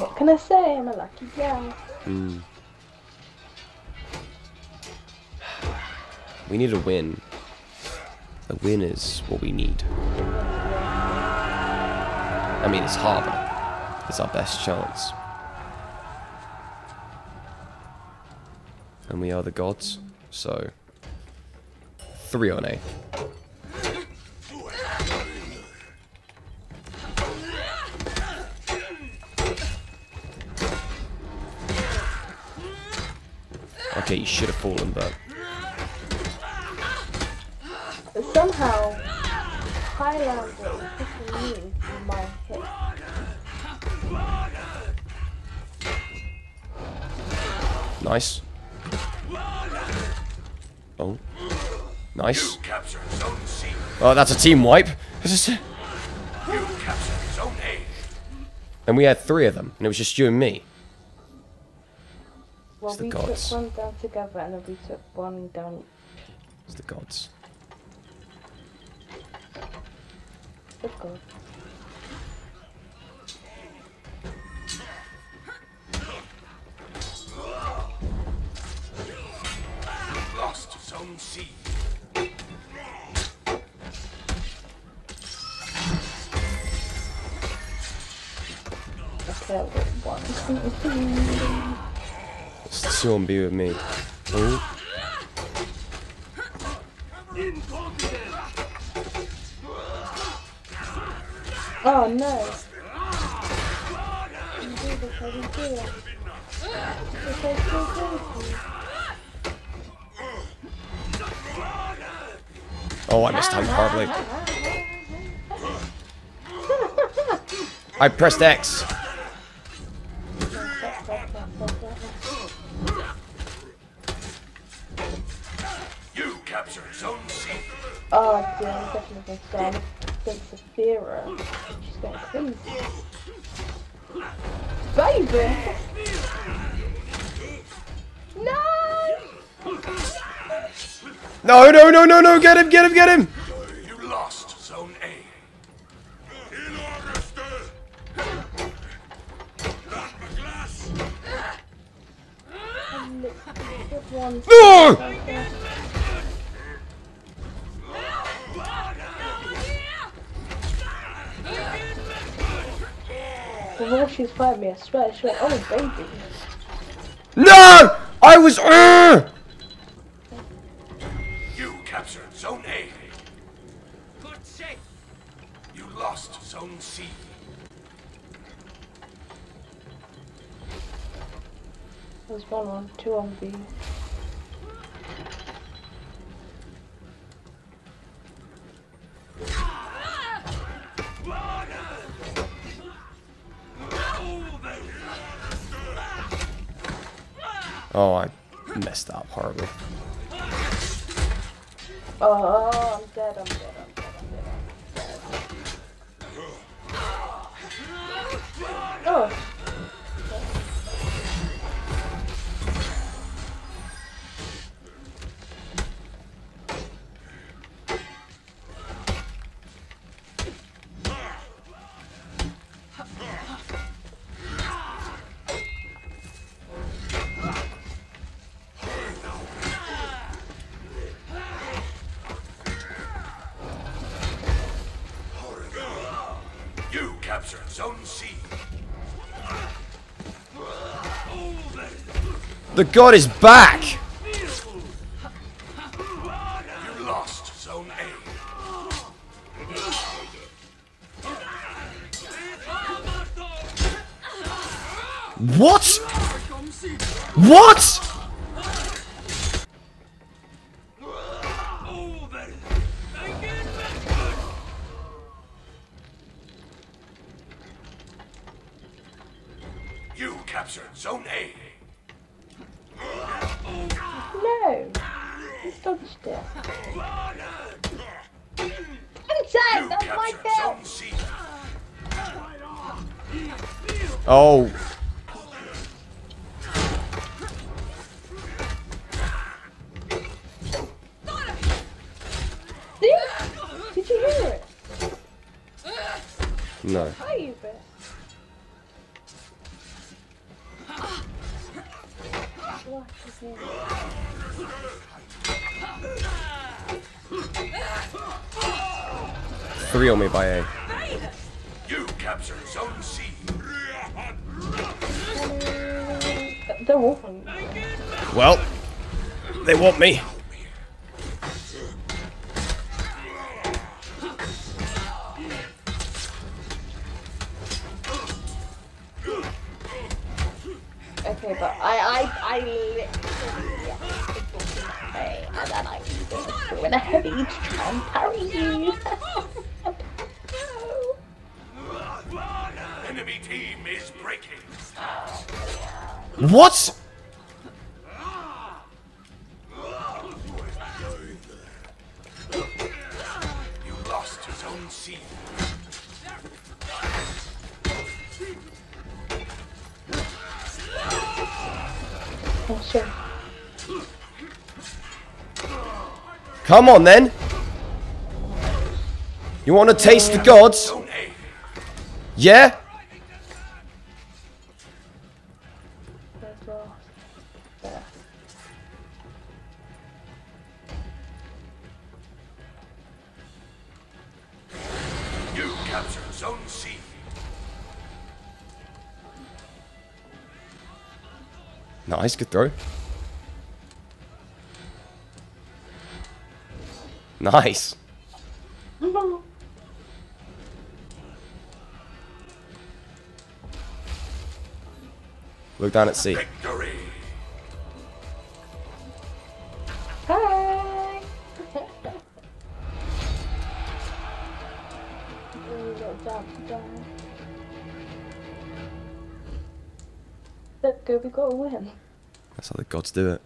What can I say? I'm a lucky girl. Mm. We need a win. A win is what we need. I mean, it's Harbour. It's our best chance. And we are the gods, so... Three on A. Okay, you should have fallen, but... But somehow, Highlander is me in my hit. Nice. Oh. Nice. Captured Zone C. Oh, that's a team wipe. Is- You captured Zone A. And we had three of them, and it was just you and me. Well, It's the we gods. took one down together and then we took one down It's the gods. the god. Lost Zone C. Okay, I've got one. It's two on B with me. Oh, oh no! You do this, I didn't do it. It's like so crazy. oh I missed time horribly. I pressed X. You captured Zone C. Oh dear, I'm definitely going to against Saphira. She's going crazy. Baby! No! No, no, no, no, no! Get him, get him, get him! You lost Zone A. Good one. No! The more she's fighting me, I swear, she went, oh baby. No! I was. Uh! You captured Zone A. Good shape. You lost Zone C. There's one on, two on B. Oh, I messed up horribly. Oh, I'm dead, I'm dead, I'm dead, I'm dead. I'm dead. Oh, You captured Zone C. The god is back! You lost Zone A. What? What? You captured Zone A. no! He's dodged it. I'm dead! You That's my captured kill! Zone C. Oh. See? Did you hear it? No. Are you back. Three on me by A. You captured Zone C. They're all from Well, they want me. Okay, but I, I, I literally, okay, and then I was doing a heavy to try and parry you. Enemy team is breaking. What? You lost to Zone C. sure. Come on then. You want to taste the gods? Zone Yeah? There's Ross. There. You captured Zone C. Nice, good throw. Nice. Look down at C. Victory. Let's go, we got a win. That's how the gods do it.